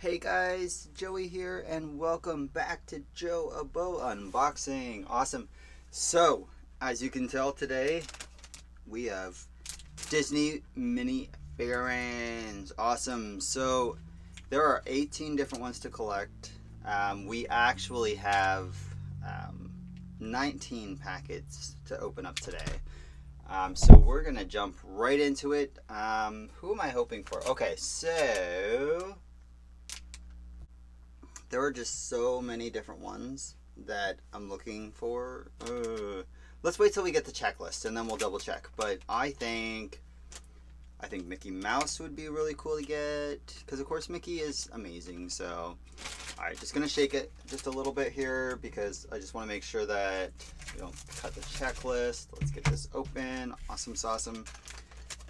Hey guys, Joey here, and welcome back to JoeABow Unboxing. Awesome. So, as you can tell today, we have Disney mini figurines. Awesome. So, there are 18 different ones to collect. Um, we actually have um, 19 packets to open up today. Um, so we're gonna jump right into it. Um, who am I hoping for? Okay, so there are just so many different ones that I'm looking for. Uh, let's wait till we get the checklist and then we'll double check. But I think I think Mickey Mouse would be really cool to get because of course Mickey is amazing. So all right, just gonna shake it just a little bit here because I just want to make sure that we don't cut the checklist. Let's get this open. Awesome, awesome.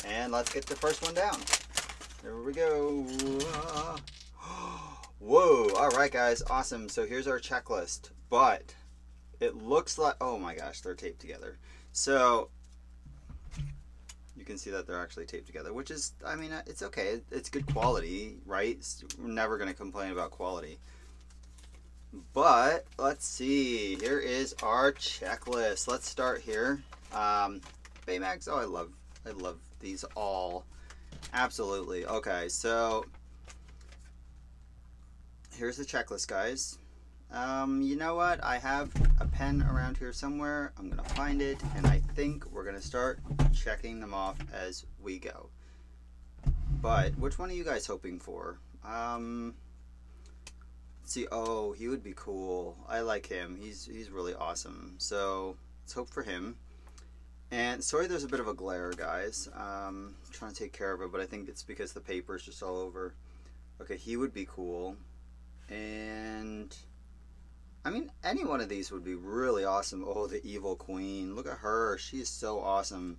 And let's get the first one down. There we go. Whoa, all right guys, awesome. So here's our checklist, but it looks like, oh my gosh, they're taped together. So you can see that they're actually taped together, which is, I mean, it's okay. It's good quality, right? We're never going to complain about quality. But let's see, here is our checklist. Let's start here. Um, Baymax, oh, I love, I love these all. Absolutely. Okay, so here's the checklist, guys. Um, you know what? I have a pen around here somewhere. I'm going to find it, and I think we're going to start checking them off as we go. But which one are you guys hoping for? Um, let's see. Oh, he would be cool. I like him. He's he's really awesome. So let's hope for him. And sorry, there's a bit of a glare, guys. Um, trying to take care of it, but I think it's because the paper's just all over. Okay, he would be cool. And I mean, any one of these would be really awesome. Oh, the evil queen. Look at her. She is so awesome.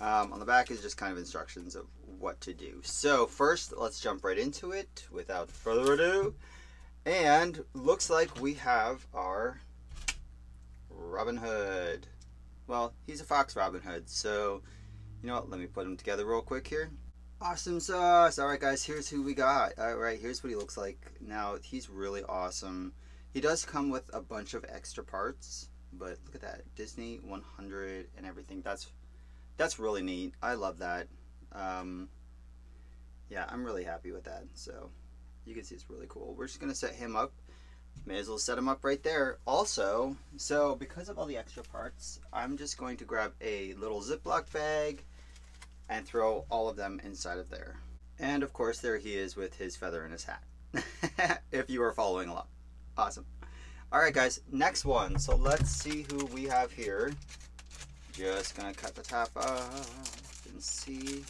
Um, on the back is just kind of instructions of what to do. So first, let's jump right into it without further ado. And looks like we have our Robin Hood. Well, he's a Fox Robin Hood. So, you know what? Let me put them together real quick here. Awesome sauce. All right, guys, here's who we got. All right, here's what he looks like. Now, he's really awesome. He does come with a bunch of extra parts, but look at that. Disney 100 and everything. That's that's really neat. I love that. Um, yeah, I'm really happy with that. So, you can see it's really cool. We're just going to set him up. May as well set him up right there. Also, so because of all the extra parts, I'm just going to grab a little Ziploc bag and throw all of them inside of there. And of course, there he is with his feather in his hat. if you are following along. Awesome. All right, guys, next one. So let's see who we have here. Just gonna cut the top off and see.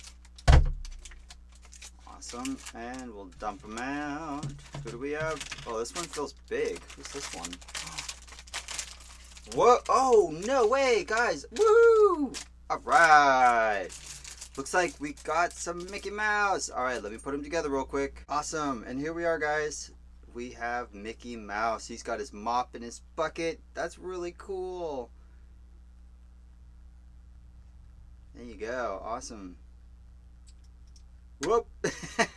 Awesome. And we'll dump them out. Who do we have? Oh, this one feels big. Who's this one? What? Oh, no way, guys. Woo! All right. Looks like we got some Mickey Mouse. All right, let me put them together real quick. Awesome. And here we are, guys. We have Mickey Mouse. He's got his mop in his bucket. That's really cool. There you go. Awesome. Whoop.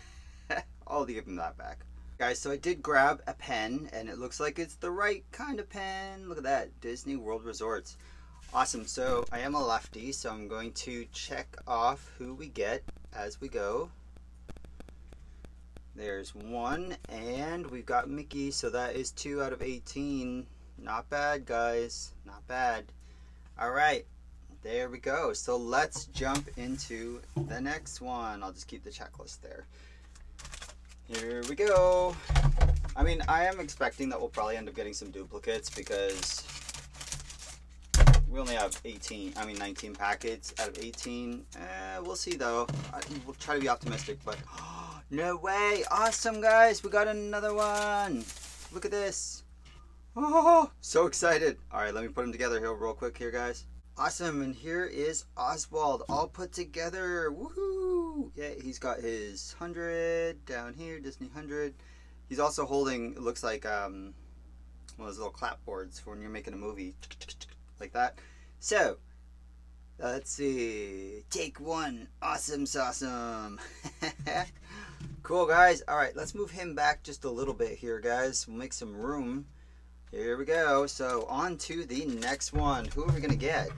I'll give him that back. Guys, so I did grab a pen, and it looks like it's the right kind of pen. Look at that. Disney World Resorts. Awesome, so I am a lefty, so I'm going to check off who we get as we go. There's one, and we've got Mickey, so that is two out of 18. Not bad, guys, not bad. All right, there we go. So let's jump into the next one. I'll just keep the checklist there. Here we go. I mean, I am expecting that we'll probably end up getting some duplicates because we only have 18, I mean 19 packets out of 18. Eh, we'll see though. I, we'll try to be optimistic, but no way. Awesome guys, we got another one. Look at this. Oh, so excited. All right, let me put them together here real quick here, guys. Awesome, and here is Oswald all put together. Woohoo! Yeah, he's got his 100 down here, Disney 100. He's also holding, it looks like, um, one of those little clapboards for when you're making a movie like that. So, uh, let's see. Take one. Awesome, awesome. Cool, guys. All right, let's move him back just a little bit here, guys. We'll make some room. Here we go. So on to the next one. Who are we gonna get?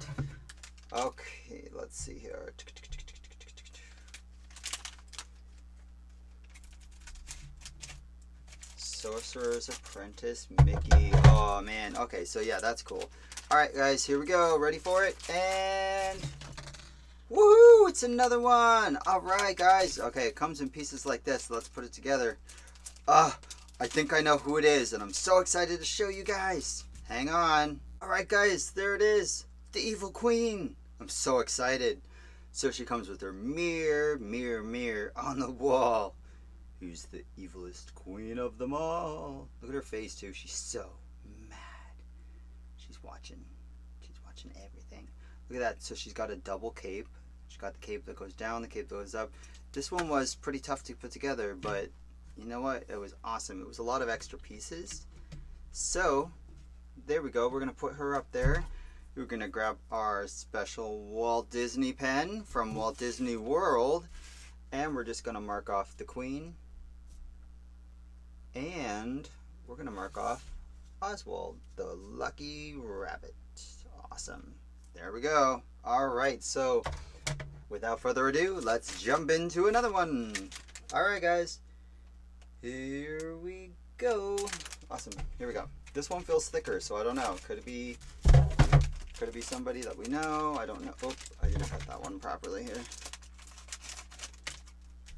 Okay, let's see here. Sorcerer's Apprentice Mickey. Oh man. Okay, so yeah, that's cool. All right, guys, here we go. Ready for it? And woohoo! It's another one. All right, guys. Okay, it comes in pieces like this. Let's put it together. Ah, uh, I think I know who it is, and I'm so excited to show you guys. Hang on. All right, guys, there it is. The Evil Queen. I'm so excited. So she comes with her mirror, mirror, mirror on the wall. Who's the evilest queen of them all? Look at her face, too. She's so watching. She's watching everything. Look at that. So she's got a double cape. She's got the cape that goes down, the cape that goes up. This one was pretty tough to put together, but you know what? It was awesome. It was a lot of extra pieces. So, there we go. We're going to put her up there. We're going to grab our special Walt Disney pen from Walt Disney World. And we're just going to mark off the queen. And we're going to mark off Oswald, the lucky rabbit. Awesome. There we go. All right, so without further ado, let's jump into another one. All right, guys. Here we go. Awesome. Here we go. This one feels thicker, so I don't know. Could it be could it be somebody that we know? I don't know. Oh, I didn't cut that one properly here.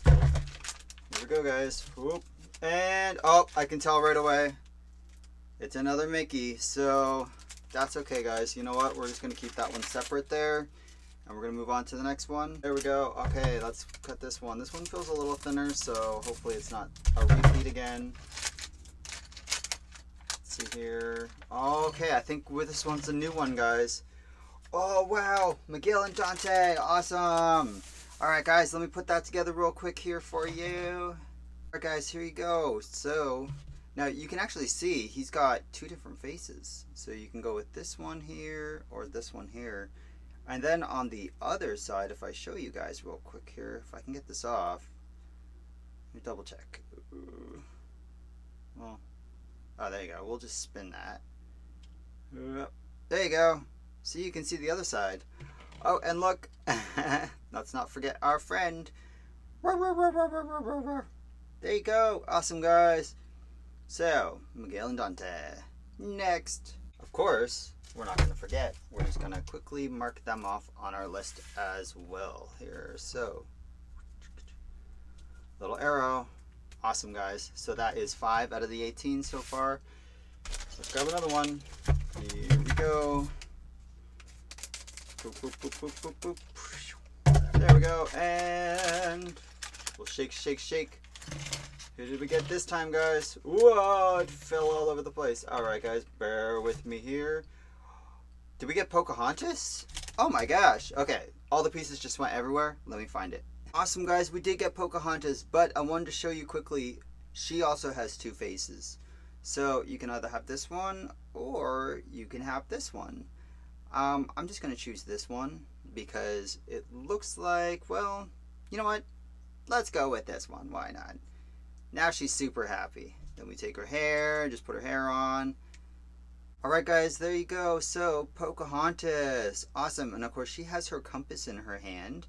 Here we go, guys. Whoop. And, oh, I can tell right away. It's another Mickey, so that's okay, guys. You know what? We're just to keep that one separate there. And we're to move on to the next one. There we go. Okay, let's cut this one. This one feels a little thinner, so hopefully it's not a repeat again see here. Okay, I think with this one's a new one, guys. Oh, wow. Miguel and Dante. Awesome. All right, guys, let me put that together real quick here for you. All right, guys, here you go. So, now you can actually see he's got two different faces. So you can go with this one here or this one here. And then on the other side, if I show you guys real quick here, if I can get this off, let me double check. Well, Oh, there you go. We'll just spin that. There you go. See, you can see the other side. Oh, and look. Let's not forget our friend. There you go. Awesome, guys. So, Miguel and Dante. Next. Of course, we're not going to forget. We're just going to quickly mark them off on our list as well here. So, little arrow. Awesome, guys. So that is five out of the 18 so far. Let's grab another one. Here we go. Boop, boop, boop, there we go. And we'll shake, shake, shake. Did we get this time, guys? Whoa, it fell all over the place. All right, guys, bear with me here. Did we get Pocahontas? Oh my gosh. Okay, all the pieces just went everywhere. Let me find it. Awesome guys, we did get Pocahontas, but I wanted to show you quickly, she also has two faces. So you can either have this one, or you can have this one. Um, I'm just going to choose this one, because it looks like, well, you know what? Let's go with this one, why not? Now she's super happy. Then we take her hair, just put her hair on. Alright guys, there you go. So, Pocahontas. Awesome. And of course, she has her compass in her hand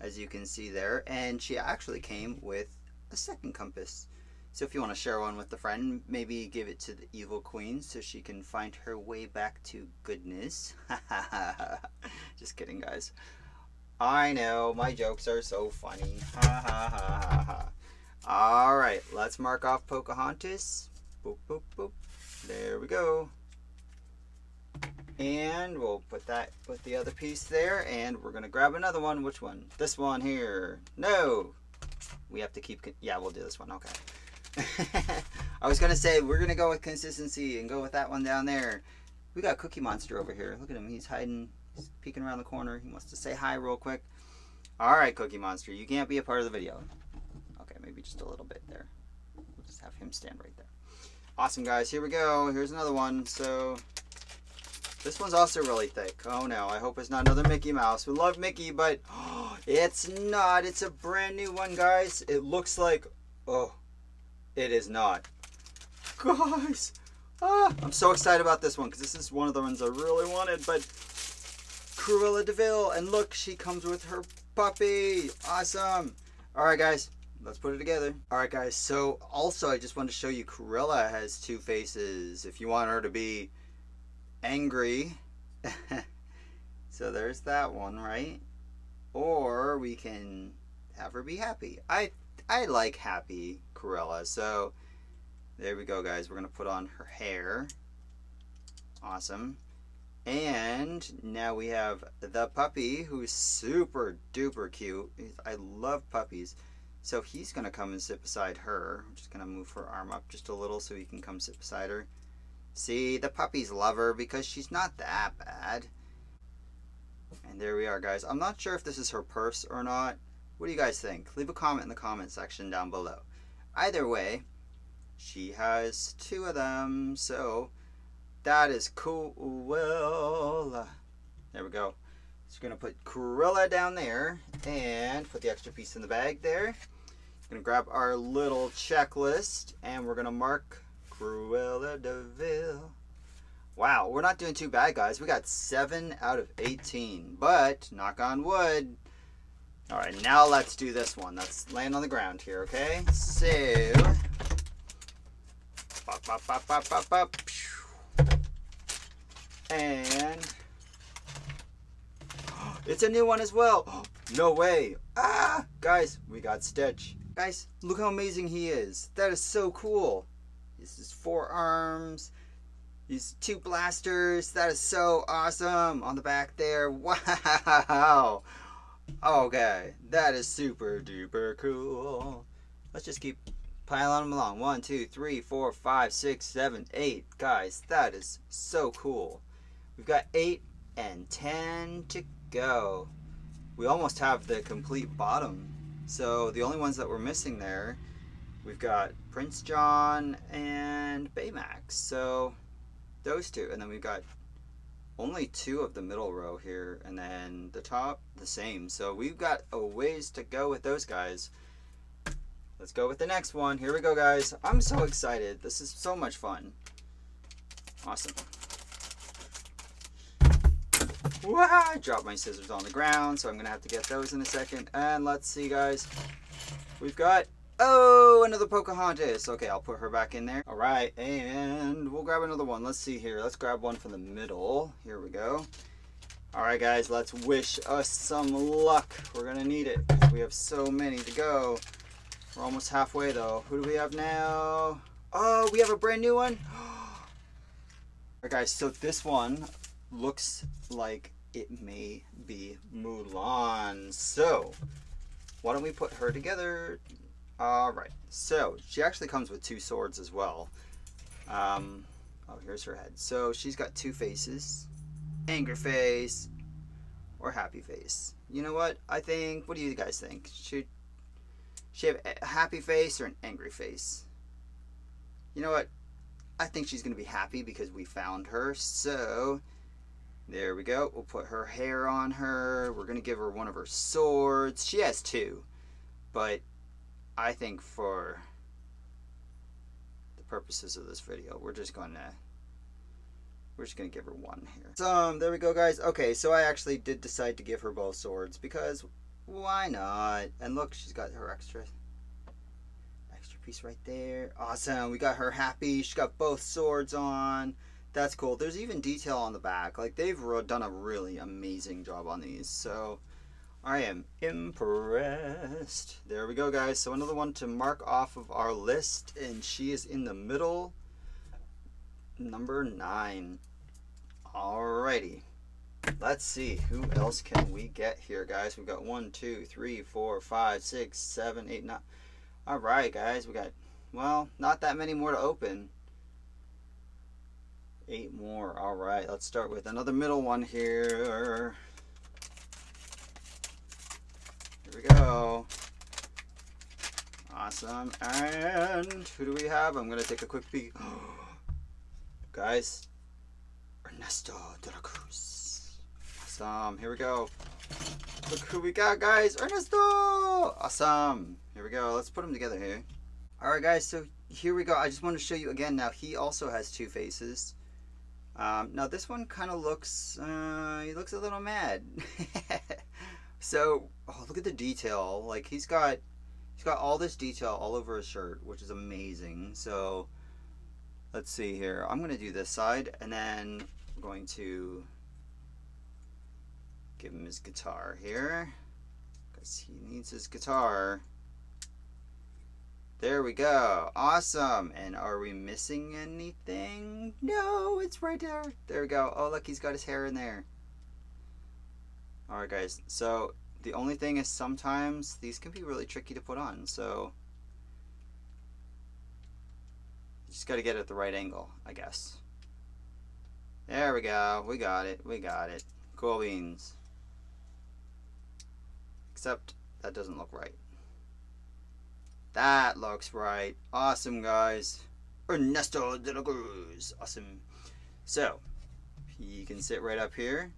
as you can see there. And she actually came with a second compass. So if you want to share one with a friend, maybe give it to the evil queen so she can find her way back to goodness. Just kidding, guys. I know, my jokes are so funny. Ha ha ha ha ha. Alright, let's mark off Pocahontas. Boop, boop, boop. There we go. And we'll put that with the other piece there. And we're to grab another one. Which one? This one here. No. We have to keep... Yeah, we'll do this one. Okay. I was to say, we're to go with consistency and go with that one down there. We got Cookie Monster over here. Look at him. He's hiding. He's peeking around the corner. He wants to say hi real quick. All right, Cookie Monster. You can't be a part of the video. Maybe just a little bit there. We'll just have him stand right there. Awesome, guys. Here we go. Here's another one. So this one's also really thick. Oh no, I hope it's not another Mickey Mouse. We love Mickey, but oh, it's not. It's a brand new one, guys. It looks like. Oh, it is not. Guys, ah, I'm so excited about this one because this is one of the ones I really wanted. But Cruella de Vil, and look, she comes with her puppy. Awesome. All right, guys, let's put it together. All right, guys. So also, I just wanted to show you Cruella has two faces. If you want her to be angry. so there's that one, right? Or we can have her be happy. I I like happy Cruella. So there we go, guys. We're to put on her hair. Awesome. And now we have the puppy who's super duper cute. I love puppies. So he's going to come and sit beside her. I'm just going to move her arm up just a little so he can come sit beside her. See, the puppies love her because she's not that bad. And there we are, guys. I'm not sure if this is her purse or not. What do you guys think? Leave a comment in the comment section down below. Either way, she has two of them, so that is cool. There we go. So going to put Cruella down there and put the extra piece in the bag there. To grab our little checklist and we're to mark Cruella de Vil. Wow, we're not doing too bad, guys. We got 7 out of 18. But, knock on wood. Alright, now let's do this one. Let's land on the ground here, okay? So... Bop, bop, bop, bop, bop, bop. And... It's a new one as well. No way. Ah! Guys, we got Stitch. Guys, look how amazing he is. That is so cool. This is four arms. These two blasters. That is so awesome. On the back there. Wow. Okay. That is super duper cool. Let's just keep piling them along. One, two, three, four, five, six, seven, eight. Guys, that is so cool. We've got eight and ten to go. We almost have the complete bottom. So the only ones that we're missing there We've got Prince John and Baymax. So those two. And then we've got only two of the middle row here. And then the top, the same. So we've got a ways to go with those guys. Let's go with the next one. Here we go, guys. I'm so excited. This is so much fun. Awesome. Wow, I dropped my scissors on the ground, so I'm going to have to get those in a second. And let's see, guys. We've got Oh, another Pocahontas. Okay, I'll put her back in there. All right, and we'll grab another one. Let's see here. Let's grab one from the middle. Here we go. All right, guys, let's wish us some luck. We're going to need it. We have so many to go. We're almost halfway, though. Who do we have now? Oh, we have a brand new one. All right, guys, so this one looks like it may be Mulan. So, why don't we put her together Alright, so she actually comes with two swords as well. Um, oh, here's her head. So she's got two faces. Anger face or happy face. You know what? I think, what do you guys think? Should she have a happy face or an angry face? You know what? I think she's going to be happy because we found her. So, there we go. We'll put her hair on her. We're going to give her one of her swords. She has two. But I think for the purposes of this video, we're just going to we're just going to give her one here. So, um, there we go, guys. Okay, so I actually did decide to give her both swords because why not? And look, she's got her extra extra piece right there. Awesome. We got her happy. She got both swords on. That's cool. There's even detail on the back. Like, they've done a really amazing job on these. So, I am impressed. There we go, guys. So another one to mark off of our list, and she is in the middle. Number nine. Alrighty. Let's see, who else can we get here, guys? We've got one, two, three, four, five, six, seven, eight, nine. Alright, guys. We got, well, not that many more to open. Eight more. Alright, let's start with another middle one here. Here we go. Awesome. And who do we have? I'm going to take a quick peek. Guys, Ernesto de la Cruz. Awesome. Here we go. Look who we got, guys. Ernesto! Awesome. Here we go. Let's put them together here. Alright, guys. So here we go. I just want to show you again. Now, he also has two faces. Um, now, this one kind of looks... Uh, he looks a little mad. so, oh, look at the detail. Like, he's got... He's got all this detail all over his shirt, which is amazing. So, let's see here. I'm going to do this side, and then I'm going to give him his guitar here because he needs his guitar. There we go. Awesome. And are we missing anything? No, it's right there. There we go. Oh, look, he's got his hair in there. Alright, guys. So, the only thing is sometimes these can be really tricky to put on. So, you just got to get it at the right angle, I guess. There we go. We got it. We got it. Cool beans. Except that doesn't look right. That looks right. Awesome, guys. Ernesto de la Cruz. Awesome. So, he can sit right up here.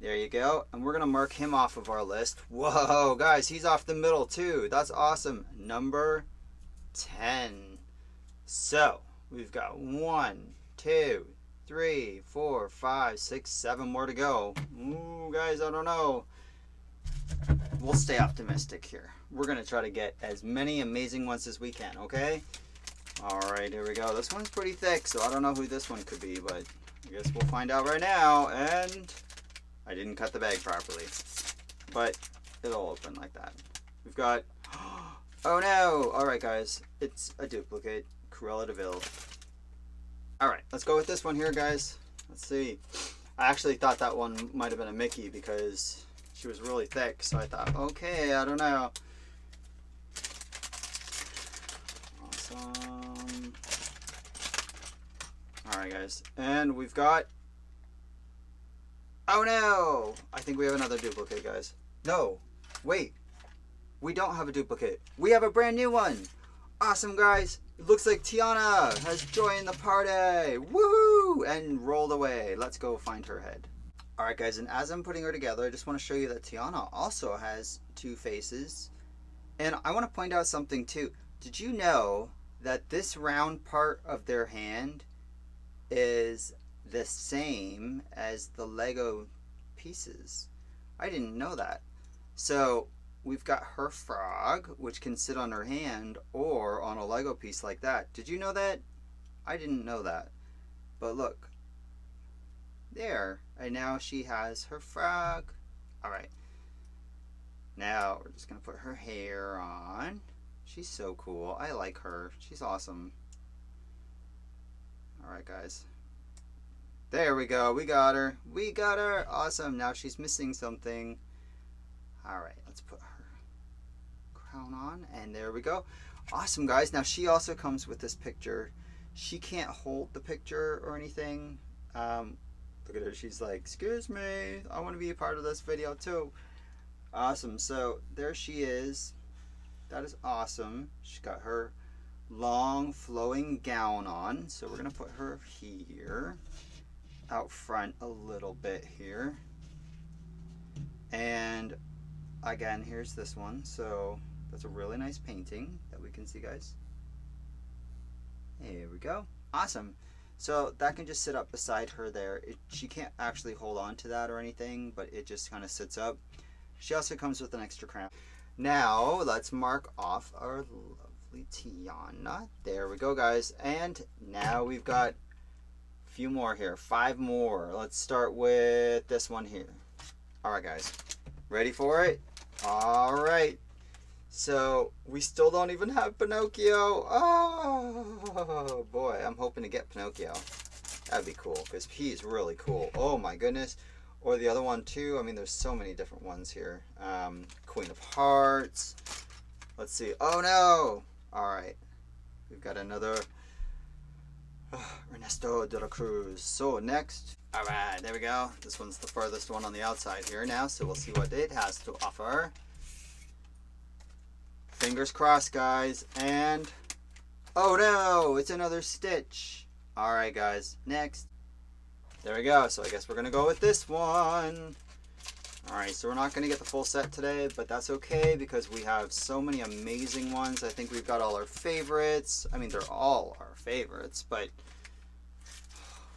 There you go. And we're going to mark him off of our list. Whoa, guys, he's off the middle too. That's awesome. Number 10. So, we've got one, two, three, four, five, six, seven more to go. Ooh, guys, I don't know we'll stay optimistic here. We're going to try to get as many amazing ones as we can, okay? All right, here we go. This one's pretty thick, so I don't know who this one could be, but I guess we'll find out right now. And I didn't cut the bag properly, but it'll open like that. We've got, oh no! All right, guys, it's a duplicate, Cruella de Vil. All right, let's go with this one here, guys. Let's see. I actually thought that one might have been a Mickey because she was really thick, so I thought, okay, I don't know. Awesome. Alright, guys. And we've got... Oh, no! I think we have another duplicate, guys. No. Wait. We don't have a duplicate. We have a brand new one. Awesome, guys. It looks like Tiana has joined the party. Woohoo! And rolled away. Let's go find her head. Alright guys, and as I'm putting her together, I just want to show you that Tiana also has two faces. And I want to point out something too. Did you know that this round part of their hand is the same as the Lego pieces? I didn't know that. So we've got her frog, which can sit on her hand or on a Lego piece like that. Did you know that? I didn't know that. But look, there. And now she has her frog. Alright. Now we're just going to put her hair on. She's so cool. I like her. She's awesome. Alright, guys. There we go. We got her. We got her. Awesome. Now she's missing something. Alright, let's put her crown on. And there we go. Awesome, guys. Now she also comes with this picture. She can't hold the picture or anything. Um, Look at her. She's like, excuse me. I want to be a part of this video too. Awesome. So there she is. That is awesome. She's got her long flowing gown on. So we're to put her here out front a little bit here. And again, here's this one. So that's a really nice painting that we can see, guys. There we go. Awesome. So that can just sit up beside her there. It, she can't actually hold on to that or anything, but it just kind of sits up. She also comes with an extra crown. Now, let's mark off our Tiana. There we go, guys. And now we've got a few more here. Five more. Let's start with this one here. All right, guys. Ready for it? All right. So we still don't even have Pinocchio. Oh boy, I'm hoping to get Pinocchio. That'd be cool because he's really cool. Oh my goodness. Or the other one too. I mean, there's so many different ones here. Um, Queen of Hearts. Let's see. Oh no. All right. We've got another Ernesto de la Cruz. So next. All right, there we go. This one's the furthest one on the outside here now. So we'll see what it has to offer. Fingers crossed, guys. And, oh no, it's another Stitch. Alright, guys, next. There we go. So I guess we're to go with this one. Alright, so we're not to get the full set today, but that's okay because we have so many amazing ones. I think we've got all our favorites. I mean, they're all our favorites, but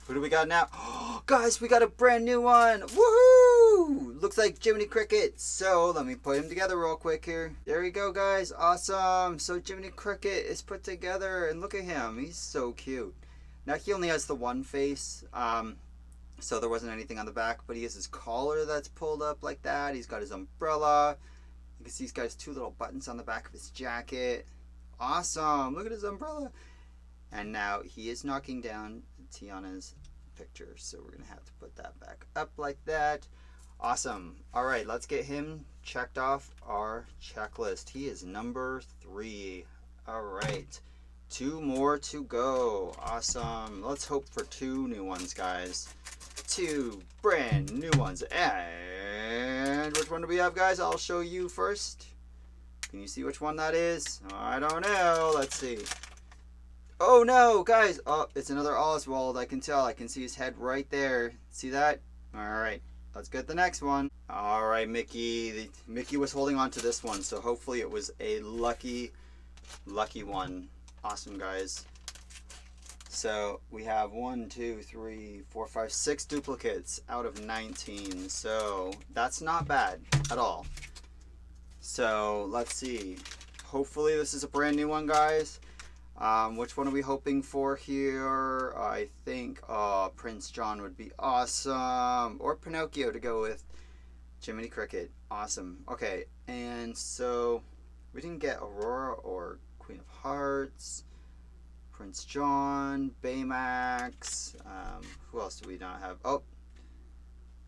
who do we got now? Oh, guys, we got a brand new one. Woohoo! Looks like Jiminy Cricket. So let me put him together real quick here. There you go, guys. Awesome. So Jiminy Cricket is put together, and look at him. He's so cute. Now he only has the one face. Um, so there wasn't anything on the back, but he has his collar that's pulled up like that. He's got his umbrella. You can see he's got his two little buttons on the back of his jacket. Awesome. Look at his umbrella. And now he is knocking down Tiana's picture. So we're to have to put that back up like that. Awesome. All right, let's get him checked off our checklist. He is number three. All right. Two more to go. Awesome. Let's hope for two new ones, guys two brand new ones. And which one do we have, guys? I'll show you first. Can you see which one that is? I don't know. Let's see. Oh no, guys. Oh, it's another Oswald. I can tell. I can see his head right there. See that? Alright. Let's get the next one. Alright, Mickey. The, Mickey was holding on to this one, so hopefully it was a lucky, lucky one. Awesome, guys. So we have one, two, three, four, five, six duplicates out of 19. So that's not bad at all. So let's see. Hopefully this is a brand new one, guys. Um, which one are we hoping for here? I think uh, Prince John would be awesome. Or Pinocchio to go with. Jiminy Cricket. Awesome. Okay, and so we didn't get Aurora or Queen of Hearts. Prince John, Baymax. Um, who else do we not have? Oh,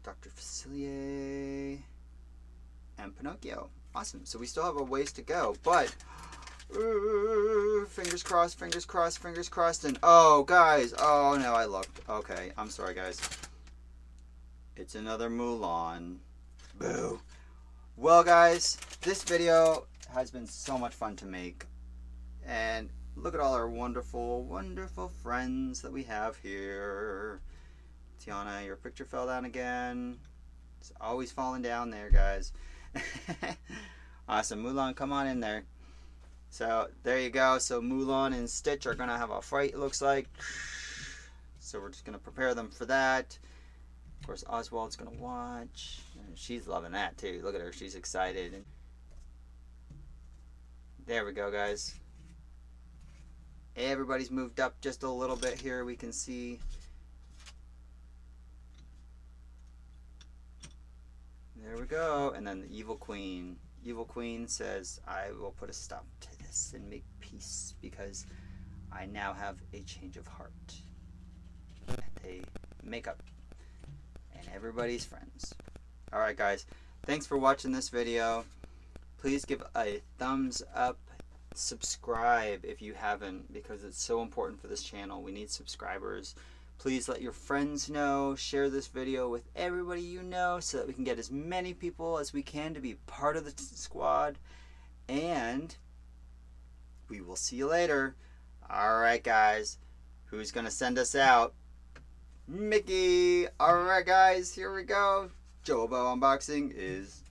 Dr. Facilier and Pinocchio. Awesome. So we still have a ways to go, but fingers crossed, fingers crossed, fingers crossed. And oh, guys, oh no, I looked. Okay, I'm sorry, guys. It's another Mulan. Boo. Well, guys, this video has been so much fun to make, and Look at all our wonderful, wonderful friends that we have here. Tiana, your picture fell down again. It's always falling down there, guys. awesome. Mulan, come on in there. So, there you go. So, Mulan and Stitch are going to have a fight, it looks like. So, we're just going to prepare them for that. Of course, Oswald's going to watch. She's loving that, too. Look at her. She's excited. There we go, guys. Everybody's moved up just a little bit here. We can see. There we go. And then the evil queen. Evil queen says, I will put a stop to this and make peace because I now have a change of heart. And they make up. And everybody's friends. Alright guys, thanks for watching this video. Please give a thumbs up subscribe if you haven't because it's so important for this channel. We need subscribers. Please let your friends know, share this video with everybody you know so that we can get as many people as we can to be part of the squad. And we will see you later. Alright guys, who's going to send us out? Mickey! Alright guys, here we go. JoeABow Unboxing is